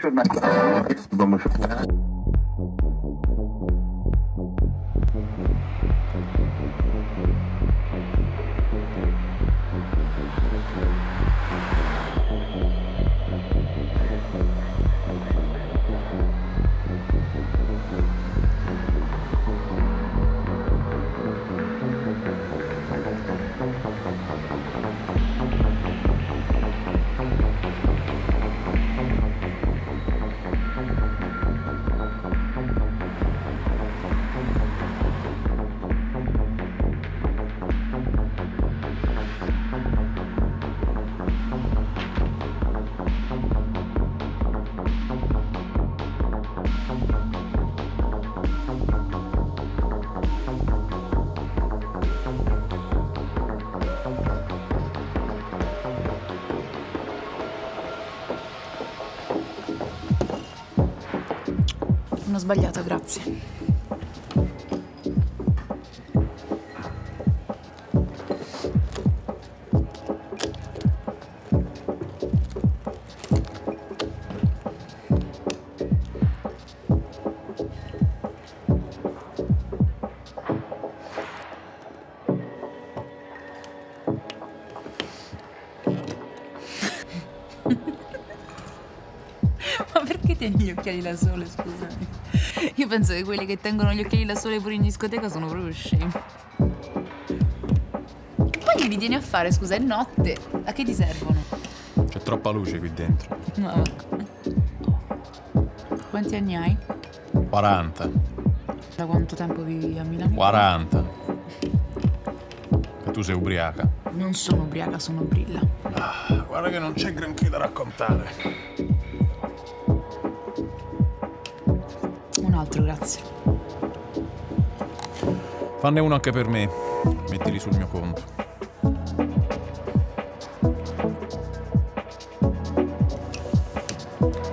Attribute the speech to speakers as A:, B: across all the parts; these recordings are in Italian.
A: Non ho sbagliato, grazie. Tieni gli occhiali da sole, scusami? Io penso che quelli che tengono gli occhiali da sole pure in discoteca sono proprio scemi. Che poi che li tieni a fare, scusa, è notte. A che ti servono?
B: C'è troppa luce qui dentro.
A: No. Quanti anni hai?
B: 40.
A: Da quanto tempo vivi a Milano?
B: 40. E tu sei ubriaca.
A: Non sono ubriaca, sono brilla.
B: Guarda che non c'è granché da raccontare.
A: Altro, grazie.
B: Fanne uno anche per me. Mettili sul mio conto.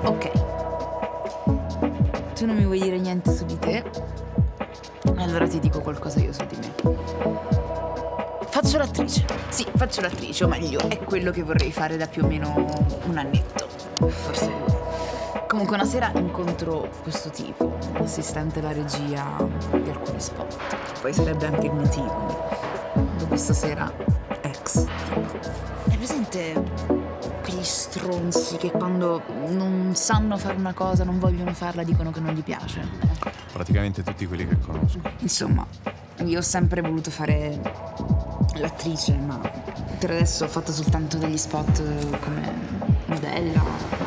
A: Ok. Tu non mi vuoi dire niente su di te? Allora ti dico qualcosa io su di me. Faccio l'attrice. Sì, faccio l'attrice, o meglio, è quello che vorrei fare da più o meno un annetto. Forse. Comunque una sera incontro questo tipo, assistente alla regia di alcuni spot. Poi sarebbe anche il mio tipo. Questa sera ex tipo. Hai presente quegli stronzi che quando non sanno fare una cosa, non vogliono farla, dicono che non gli piace?
B: Praticamente tutti quelli che conosco.
A: Insomma, io ho sempre voluto fare l'attrice, ma per adesso ho fatto soltanto degli spot come modella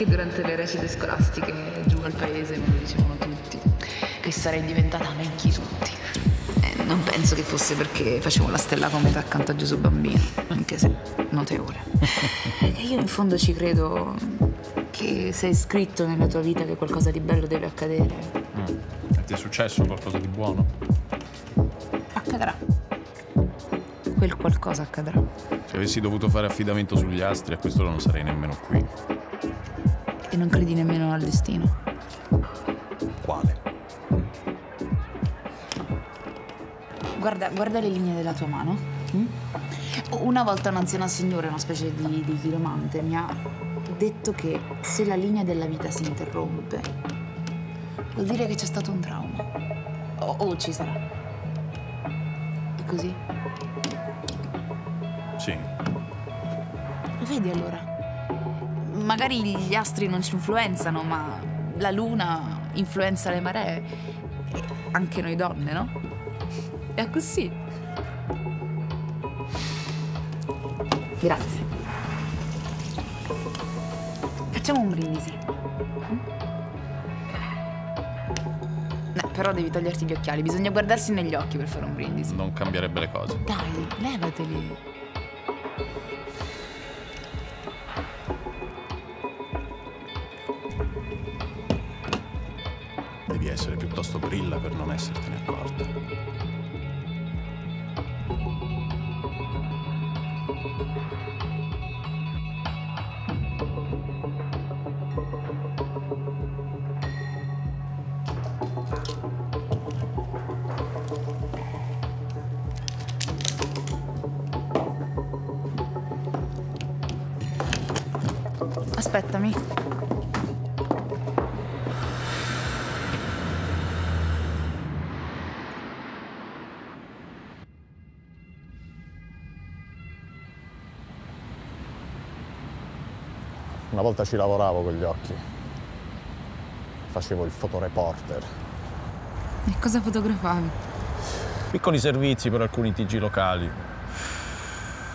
A: anche durante le recite scolastiche giù al paese me lo dicevano tutti, che sarei diventata Menchi tutti. E non penso che fosse perché facevo la stella cometa accanto a Gesù Bambino, anche se notevole. Perché io in fondo ci credo che sei scritto nella tua vita che qualcosa di bello deve accadere.
B: E ti è successo qualcosa di buono?
A: Accadrà. Quel qualcosa accadrà.
B: Se avessi dovuto fare affidamento sugli astri, a questo non sarei nemmeno qui.
A: E non credi nemmeno al destino.
B: Quale?
A: Guarda, guarda le linee della tua mano. mm? Una volta un'anziana signora, una specie di, di chiromante, mi ha detto che se la linea della vita si interrompe, vuol dire che c'è stato un trauma. O, o ci sarà. E così?
B: Sì.
A: Vedi allora. Magari gli astri non ci influenzano, ma la luna influenza le maree. E anche noi donne, no? È così. Grazie. Facciamo un brindisi. Mm? No, però devi toglierti gli occhiali, bisogna guardarsi negli occhi per fare un brindisi.
B: Non cambierebbe le cose.
A: Dai, levateli.
B: piuttosto brilla per non essertene accorta.
A: Aspettami.
C: Una volta ci lavoravo con gli occhi. Facevo il fotoreporter.
A: E cosa fotografavi?
C: Piccoli servizi per alcuni TG locali.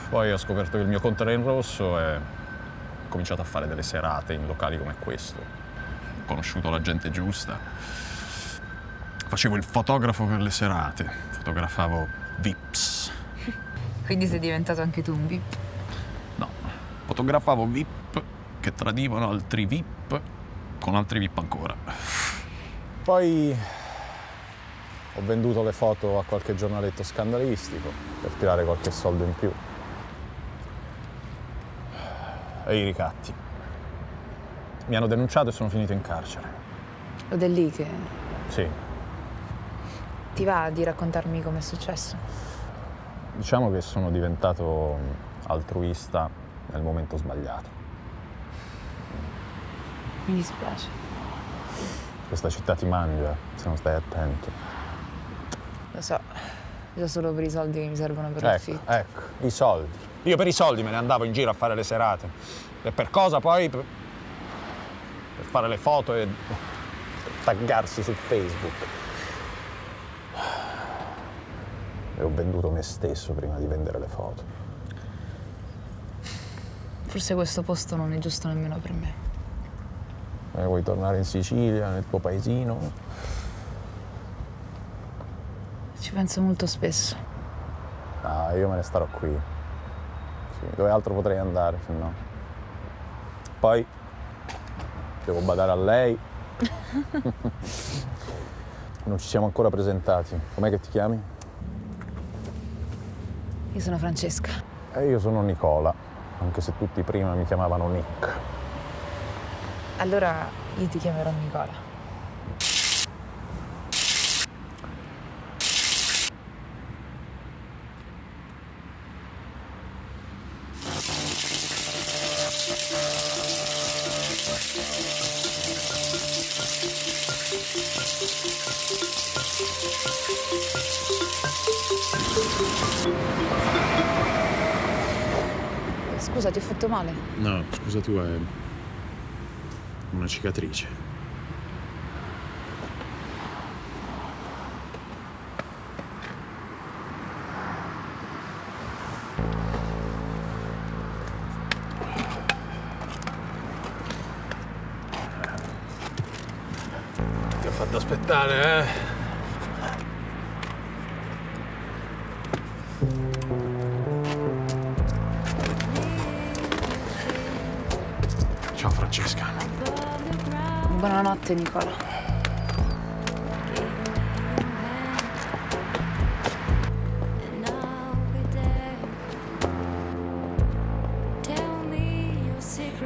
C: Poi ho scoperto che il mio conto era in rosso e ho cominciato a fare delle serate in locali come questo. Ho conosciuto la gente giusta. Facevo il fotografo per le serate. Fotografavo VIPs.
A: Quindi sei diventato anche tu un VIP?
C: No, fotografavo VIP che tradivano altri VIP con altri VIP ancora. Poi ho venduto le foto a qualche giornaletto scandalistico per tirare qualche soldo in più. E i ricatti. Mi hanno denunciato e sono finito in carcere.
A: Ed è lì che
C: Sì,
A: ti va di raccontarmi com'è successo?
C: diciamo che sono diventato altruista nel momento sbagliato.
A: Mi dispiace.
C: Questa città ti mangia se non stai attento.
A: Lo so, già solo per i soldi che mi servono per
C: Ecco,
A: l'affitto.
C: ecco, i soldi. Io per i soldi me ne andavo in giro a fare le serate. E per cosa poi? Per, per fare le foto e taggarsi su Facebook. E ho venduto me stesso prima di vendere le foto.
A: Forse questo posto non è giusto nemmeno per me.
C: E vuoi tornare in Sicilia, nel tuo paesino?
A: Ci penso molto spesso.
C: Ah, io me ne starò qui. Sì, dove altro potrei andare, se no? Poi devo badare a lei. non ci siamo ancora presentati. Com'è che ti chiami?
A: Io sono Francesca.
C: E io sono Nicola, anche se tutti prima mi chiamavano Nick.
A: Allora io ti chiamerò Nicola. Scusa, ti ho fatto male?
B: No, scusa tu, è una cicatrice.
C: Ti ho fatto aspettare, eh?
B: Ciao Francesca.
A: Buonanotte, Nicola.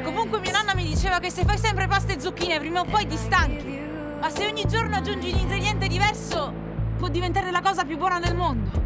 D: Comunque mia nonna mi diceva che se fai sempre pasta e zucchine prima o poi ti stanchi. Ma se ogni giorno aggiungi un ingrediente diverso, può diventare la cosa più buona del mondo.